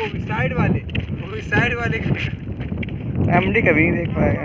वो भी साइड वाले वो भी साइड वाले। एमडी कभी नहीं देख पाएगा।